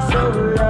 so loud.